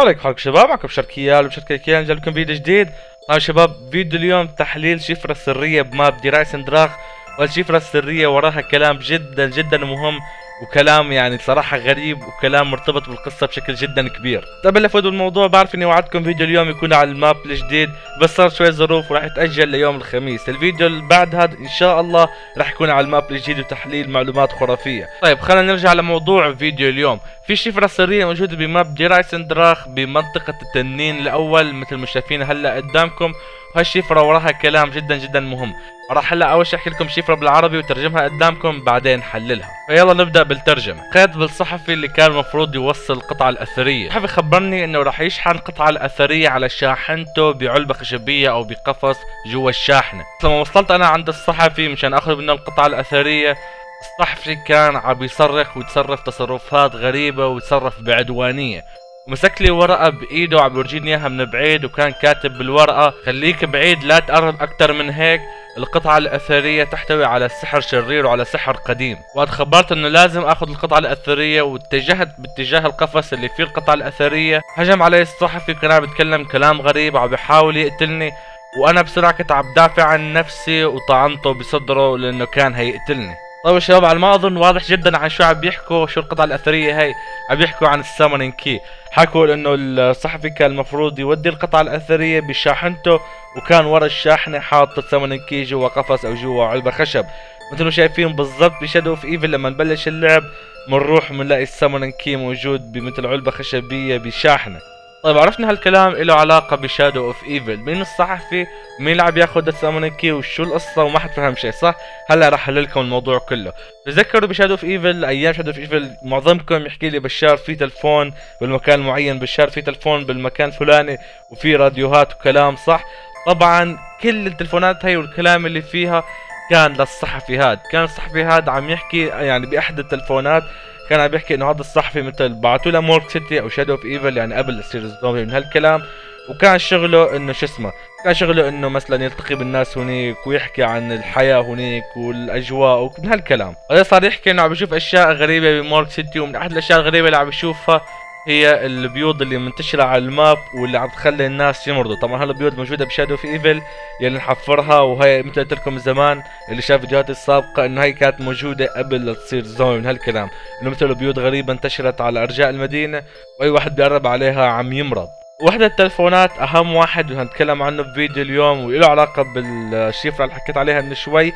السلام عليكم حالكم شباب معكم بشار كيال وبشار كيال جايب لكم فيديو جديد. طبعا شباب فيديو اليوم تحليل شفرة سرية ب map Der Eisendrache والشفرة السرية وراها كلام جدا جدا مهم. وكلام يعني صراحة غريب وكلام مرتبط بالقصة بشكل جدا كبير. طب اللي فوت بالموضوع بعرف إني وعدتكم فيديو اليوم يكون على ال map الجديد بس صار شوية ظروف وراح يتأجل ليوم الخميس. الفيديو اللي بعد هذا إن شاء الله راح يكون على ال map الجديد وتحليل معلومات خرافية. طيب خلينا نرجع لموضوع فيديو اليوم. في شفرة سرية موجودة بماب ديرايسن دراخ بمنطقة التنين الأول مثل ما شايفين هلا قدامكم. هالشفرة وراها كلام جدا جدا مهم. راح هلا أول شيء أحكي لكم شفرة بالعربي وترجمها قدامكم بعدين حللها. فيلا نبدأ بالترجمة. قيد بالصحفي اللي كان المفروض يوصل القطعة الأثرية. الصحفي خبرني إنه راح يشحن القطعة الأثرية على شاحنته بعلبة خشبية أو بقفص جوا الشاحنة. لما وصلت أنا عند الصحفي مشان أخذ منه القطعة الأثرية الصحفي كان عم يصرخ ويتصرف تصرفات غريبة ويتصرف بعدوانية. مسك لي ورقة بإيده وعم يورجيني إياها من بعيد وكان كاتب بالورقة خليك بعيد لا تقرب أكتر من هيك. القطعة الأثرية تحتوي على سحر شرير وعلى سحر قديم. وقد خبرت إنه لازم آخذ القطعة الأثرية واتجهت باتجاه القفص اللي فيه القطعة الأثرية. هجم علي الصحفي كان عم يتكلم كلام غريب عم بيحاول يقتلني. وأنا بسرعة كنت عم دافع عن نفسي وطعنته بصدره لأنه كان هيقتلني. طيب يا شباب على ما أظن واضح جدا عن شو عم بيحكوا شو القطعة الأثرية هي عم بيحكوا عن ال Summoning Key. حكوا إنه الصحفي كان المفروض يودي القطعة الأثرية بشاحنته وكان ورا الشاحنة حاط ال Summoning Key جوا قفص أو جوا علبة خشب. مثل ما شايفين بالضبط ب Shadow of Evil لما نبلش اللعب بنروح بنلاقي ال Summoning Key موجود بمثل علبة خشبية بشاحنة. طيب عرفنا هالكلام له علاقة ب Shadow of Evil مين الصحفي؟ مين اللي عم ياخذ ال Summoning Key وشو القصة؟ وما حد فهم شيء صح؟ هلا راح احلل لكم الموضوع كله. تذكروا ب Shadow of Evil أيام Shadow of Evil معظمكم يحكي لي بشار في تلفون بالمكان المعين بشار في تلفون بالمكان الفلاني وفي راديوهات وكلام صح؟ طبعا كل التلفونات هي والكلام اللي فيها كان للصحفي هاد كان الصحفي هاد عم يحكي يعني بأحد التلفونات كان عم بيحكي إنه هذا الصحفي مثل بعثوا له Morg City أو Shadow of Evil يعني قبل لا يصير زومبي من هالكلام وكان شغله إنه شو اسمه كان شغله إنه مثلا يلتقي بالناس هنيك ويحكي عن الحياة هنيك والأجواء ومن هالكلام. هذا صار يحكي إنه عم بيشوف أشياء غريبة ب Morg City ومن أحد الأشياء الغريبة اللي عم بيشوفها هي البيوض اللي منتشرة على ال map واللي عم تخلي الناس يمرضوا. طبعا هالبيوض موجودة ب Shadow of Evil يلي نحفرها وهي مثل قلت لكم زمان اللي شاف فيديوهاتي السابقة إنه هي كانت موجودة قبل لا تصير زومبي من هالكلام. إنه مثل بيوض غريبة انتشرت على أرجاء المدينة وأي واحد بيقرب عليها عم يمرض. وحدة التلفونات أهم واحد وهنتكلم عنه بفيديو اليوم وله علاقة بالشفرة اللي حكيت عليها من شوي.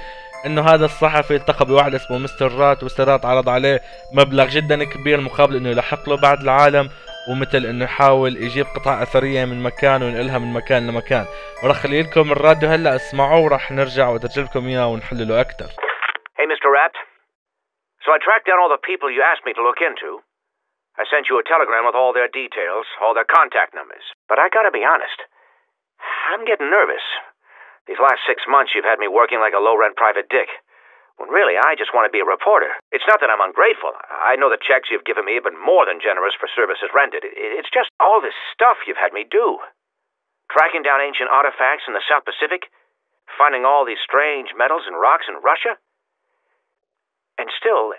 إنه هذا الصحفي التقى بواحد اسمه مستر رات ومستر رات عرض عليه مبلغ جدا كبير مقابل إنه يلحق له بعد العالم ومثل إنه يحاول يجيب قطع أثرية من مكان وينقلها من مكان لمكان وراح أخلي لكم الراديو هلأ اسمعوه وراح نرجع وترجم إياه ونحلله أكثر Hey, Mr. Rapt. So I tracked down all the people you asked me to look into. I sent you a telegram with all their details, all their contact numbers. But I gotta be honest, I'm getting nervous. These last six months you've had me working like a low-rent private dick. When really I just want to be a reporter. It's not that I'm ungrateful. I know the checks you've given me have been more than generous for services rendered. It's just all this stuff you've had me do. Tracking down ancient artifacts in the South Pacific, finding all these strange metals and rocks in Russia. And still,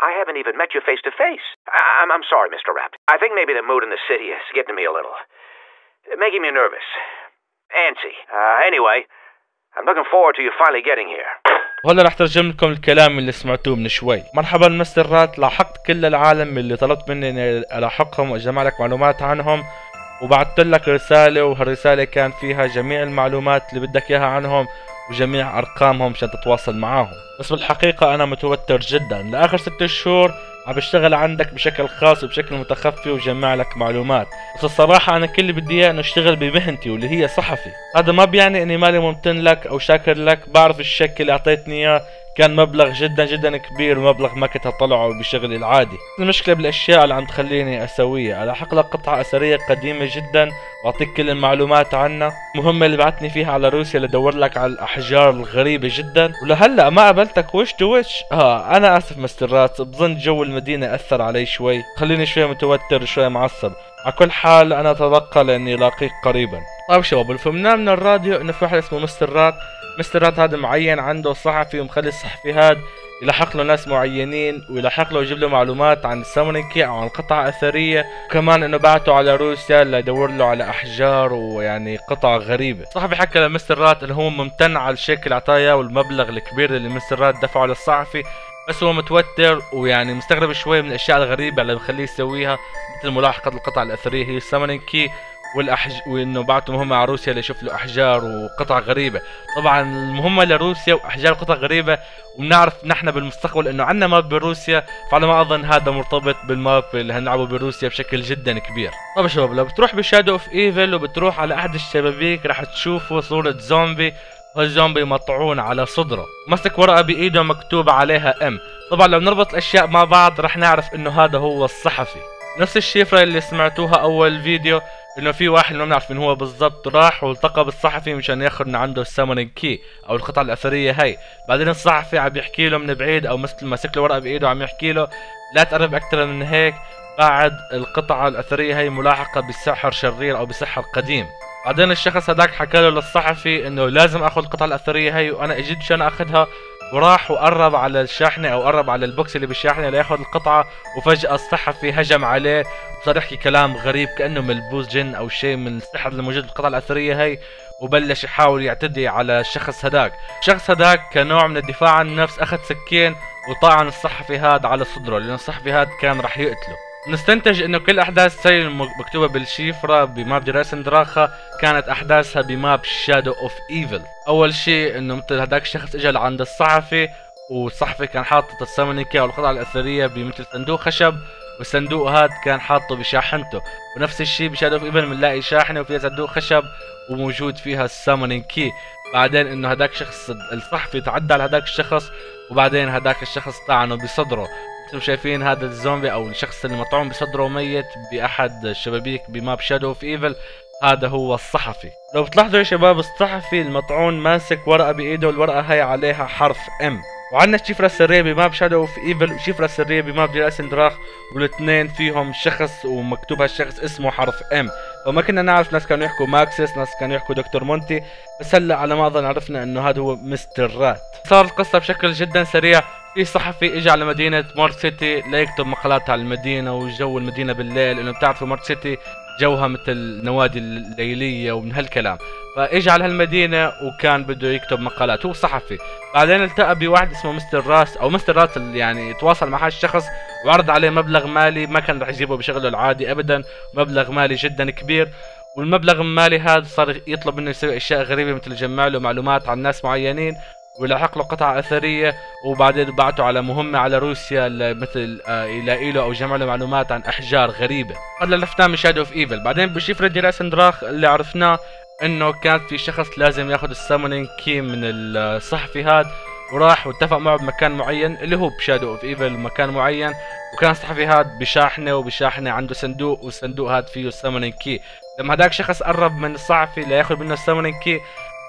I haven't even met you face to face. I- I'm, I'm sorry, Mr. Rapt. I think maybe the mood in the city is getting to me a little. Making me nervous. Antsy. Uh, anyway, I'm looking forward to you finally getting here. وهلا رح ترجم لكم الكلام اللي سمعتوه من شوي مرحبا مستر رات لاحقت كل العالم اللي طلبت مني إني ألاحقهم وأجمع لك معلومات عنهم وبعثت لك رسالة وهالرسالة كان فيها جميع المعلومات اللي بدك إياها عنهم وجميع أرقامهم عشان تتواصل معاهم. بس بالحقيقة أنا متوتر جدا. لآخر ست شهور عم بشتغل عندك بشكل خاص وبشكل متخفي وجمع لك معلومات. بس الصراحة أنا كل اللي بدي إياه إنه أشتغل بمهنتي واللي هي صحفي. هذا ما بيعني إني مالي ممتن لك أو شاكر لك. بعرف الشك اللي أعطيتني إياه. كان مبلغ جدا جدا كبير ومبلغ ما كنت أطلعه بشغلي العادي. المشكلة بالأشياء اللي عم تخليني أسويها. الاحق لك قطعة أثرية قديمة جدا وأعطيك كل المعلومات عنها. مهمة اللي بعتني فيها على روسيا لدور لك على الأحجار الغريبة جدا. ولهلأ ما قابلتك. وش تو وش؟ آه أنا آسف Mister Rapt بظن جو المدينة أثر علي شوي. خليني شوي متوتر شوي معصب. على كل حال أنا أتوقع لأني لاقيك قريبا. طيب شباب اللي فهمناه من الراديو إنه في واحد اسمه Mister Rapt Mister هذا معين عنده صحفي ومخلي الصحفي هذا يلحق له ناس معينين ويلحق له ويجيب له معلومات عن ال Summoning Key أو عن قطع أثرية. وكمان إنه بعته على روسيا ليدور له على أحجار ويعني قطع غريبة. الصحفي حكى ل Mister Rapt إنه هو ممتن على الشيك اللي اعطاه والمبلغ الكبير اللي Mister Rapt دفعه للصحفي بس هو متوتر ويعني مستغرب شوي من الأشياء الغريبة اللي بخليه يسويها مثل ملاحقة القطع الأثرية هي ال Summoning Key والأحج... وإنه بعته مهمة على روسيا ليشوف له أحجار وقطع غريبة. طبعا المهمة لروسيا وأحجار وقطع غريبة وبنعرف نحن بالمستقبل إنه عندنا map بروسيا فعلى ما أظن هذا مرتبط بال map اللي هنلعبه بروسيا بشكل جدا كبير. طب شباب لو بتروح ب Shadow of Evil وبتروح على أحد الشبابيك راح تشوفوا صورة زومبي والزومبي مطعون على صدره. مسك ورقة بإيده مكتوب عليها M طبعا لو نربط الأشياء مع بعض راح نعرف إنه هذا هو الصحفي. نفس الشفرة اللي سمعتوها أول فيديو. إنه في واحد ما بنعرف من هو بالضبط راح والتقى بالصحفي مشان ياخذ من عنده ال Summoning Key أو القطعة الأثرية هي بعدين الصحفي عم يحكي له من بعيد أو مثل ماسك له ورقة بإيده عم يحكي له لا تقرب أكثر من هيك بعد القطعة الأثرية هي ملاحقة بسحر شرير أو بسحر قديم. بعدين الشخص هذاك حكى له للصحفي إنه لازم آخذ القطعة الأثرية هي وأنا إجيت مشان آخذها. وراح وقرب على الشاحنة أو قرب على ال box اللي بالشاحنة لياخذ القطعة وفجأة الصحفي هجم عليه وصار يحكي كلام غريب كأنه ملبوس جن أو شيء من السحر اللي موجود بالقطعة الأثرية هي وبلش يحاول يعتدي على الشخص هداك. الشخص هداك كنوع من الدفاع عن النفس أخذ سكين وطعن الصحفي هذا على صدره لأن الصحفي هذا كان راح يقتله. نستنتج إنه كل أحداث هي المكتوبه بالشيفرة ب map Der Eisendrache كانت أحداثها ب map Shadow of Evil أول شيء إنه مثل هداك الشخص اجى لعند الصحفي والصحفي كان حاطط ال Summoning Key والقطع الأثرية بمثل صندوق خشب والصندوق هذا كان حاطه بشاحنته. ونفس الشيء ب Shadow of Evil بنلاقي شاحنه وفيها صندوق خشب وموجود فيها ال Summoning Key بعدين إنه هداك الشخص الصحفي تعدى على هداك الشخص وبعدين هداك الشخص طعنه بصدره. أنتم شايفين هذا الزومبي أو الشخص اللي مطعون بصدره ميت بأحد الشبابيك ب map Shadow of Evil هذا هو الصحفي. لو بتلاحظوا يا شباب الصحفي المطعون ماسك ورقة بإيده الورقة هي عليها حرف M وعندنا شفرة سرية ب map Shadow of Evil وشفرة سرية ب map Der Eisendrache والاثنين فيهم شخص ومكتوب هالشخص اسمه حرف M فما كنا نعرف ناس كانوا يحكوا Maxis ناس كانوا يحكوا دكتور Monty بس هلأ على ما أظن عرفنا إنه هذا هو Mister Rapt. صار القصة بشكل جدا سريع. في صحفي اجى على مدينة Morg City ليكتب مقالات على المدينة وجو المدينة بالليل إنه بتعرفوا Morg City جوها مثل نوادي الليلية ومن هالكلام. فاجى على هالمدينة وكان بده يكتب مقالات هو صحفي. بعدين التقى بواحد اسمه مستر راس أو مستر راس يعني تواصل مع هالشخص وعرض عليه مبلغ مالي ما كان رح يجيبه بشغله العادي ابدا مبلغ مالي جدا كبير. والمبلغ المالي هذا صار يطلب منه يسوي أشياء غريبة مثل يجمع له معلومات عن ناس معينين. ولحق له قطع أثرية وبعدين بعته على مهمة على روسيا مثل آه، يلاقي له أو جمع له معلومات عن أحجار غريبة. هذا عرفناه من Shadow of Evil بعدين بشفرة Der Eisendrache اللي عرفناه إنه كان في شخص لازم ياخذ ال Summoning Key من الصحفي هذا وراح واتفق معه بمكان معين اللي هو ب Shadow of Evil مكان معين. وكان الصحفي هذا بشاحنة وبشاحنة عنده صندوق والصندوق هذا فيه ال Summoning Key. لما هذاك شخص قرب من الصحفي لياخذ منه ال Summoning Key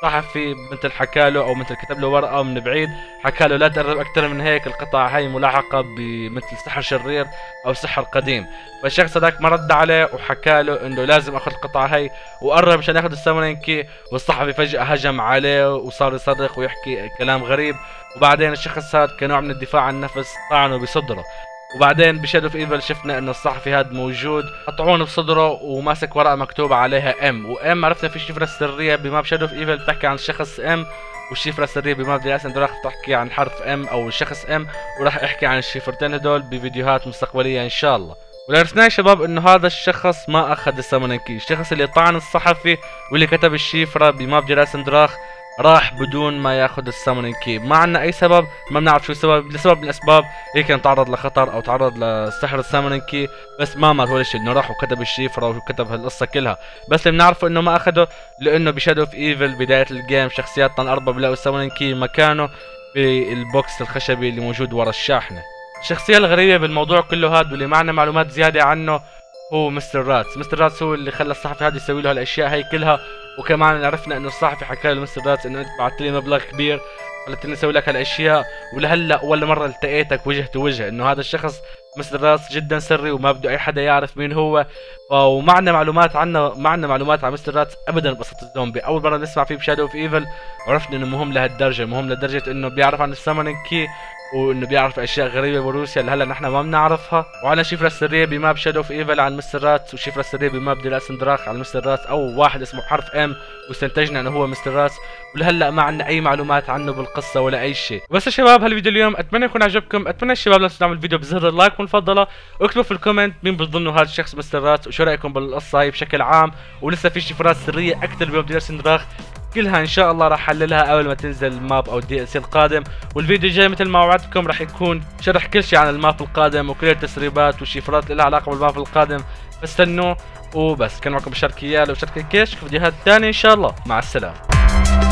صحفي مثل حكى له أو مثل كتب له ورقة من بعيد حكى له لا تقرب أكثر من هيك القطع هاي ملاحقة بمثل سحر شرير أو سحر قديم. فالشخص هذاك ما رد عليه وحكى له إنه لازم آخذ القطعة هاي وقرب مشان ياخذ ال Summoning Key والصحفي فجأة هجم عليه وصار يصرخ ويحكي كلام غريب. وبعدين الشخص هذا كنوع من الدفاع عن النفس طعنه بصدره. وبعدين ب Shadow of Evil شفنا إنه الصحفي هذا موجود. مطعون بصدره وماسك ورقه مكتوب عليها M و M عرفنا في شفرة سرية ب map Shadow of Evil بتحكي عن الشخص M والشفرة السرية ب map Der Eisendrache تحكي عن حرف M أو الشخص M وراح أحكي عن الشفرتين هدول بفيديوهات مستقبلية إن شاء الله. واللي يا شباب إنه هذا الشخص ما أخذ ال Summoning Key الشخص اللي طعن الصحفي واللي كتب الشفرة ب map Der Eisendrache راح بدون ما ياخذ ال Summoning Key. ما عندنا أي سبب ما بنعرف شو السبب. لسبب من الأسباب يمكن تعرض لخطر أو تعرض لسحر ال Summoning Key بس ما مات ولا شيء إنه راح وكتب الشفره وكتب هالقصة كلها. بس اللي بنعرفه إنه ما اخذه لأنه ب Shadow of Evil بداية ال game شخصياتنا الاربعه بلاقوا ال Summoning Key مكانه بال box الخشبي اللي موجود ورا الشاحنة. الشخصية الغريبة بالموضوع كله هذا واللي معنا معلومات زيادة عنه هو Mister Rats Mister Rats هو اللي خلى الصحفي هذا يسوي له هالأشياء هي كلها. وكمان عرفنا إنه الصحفي حكى له Mister Rats إنه أنت بعثت لي مبلغ كبير خلتني أسوي لك هالأشياء. ولهلأ ولا مرة التقيتك وجه to وجه إنه هذا الشخص Mister Rats جدا سري وما بده أي حدا يعرف مين هو. ومعنا معلومات عنه معنا معلومات عن Mister Rats ابدا بقصه الزومبي. أول مرة نسمع فيه ب Shadow of Evil عرفنا إنه مهم لهالدرجة. مهم لدرجة إنه بيعرف عن ال Summoning Key وإنه بيعرف أشياء غريبة بروسيا اللي هلا نحن ما بنعرفها. وعلى شفرة السريه ب map Shadow of Evil عن Mister Rats وشفرة السريه ب map Der Eisendrache عن Mister Rats أو واحد اسمه حرف M واستنتجنا إنه هو Mister Rats ولهلا ما عندنا أي معلومات عنه بالقصة ولا أي شيء. بس يا شباب هالفيديو اليوم أتمنى يكون عجبكم. أتمنى الشباب لا تدعموا الفيديو بزر ال like والمفضله واكتبوا في ال comment مين بتظنوا هذا الشخص Mister Rats وشو رأيكم بالقصة هي بشكل عام. ولسه في شفرات سرية أكثر ب map Der Eisendrache كلها إن شاء الله راح أحللها أول ما تنزل ال map أو ال DLC القادم. والفيديو الجاي مثل ما وعدتكم راح يكون شرح كل شيء عن ال map القادم وكل التسريبات والشفرات اللي لها علاقة بال map القادم. فاستنوا وبس. كان معكم بشار كيال وشركة كيش. في فيديوهات ثانية إن شاء الله. مع السلامة.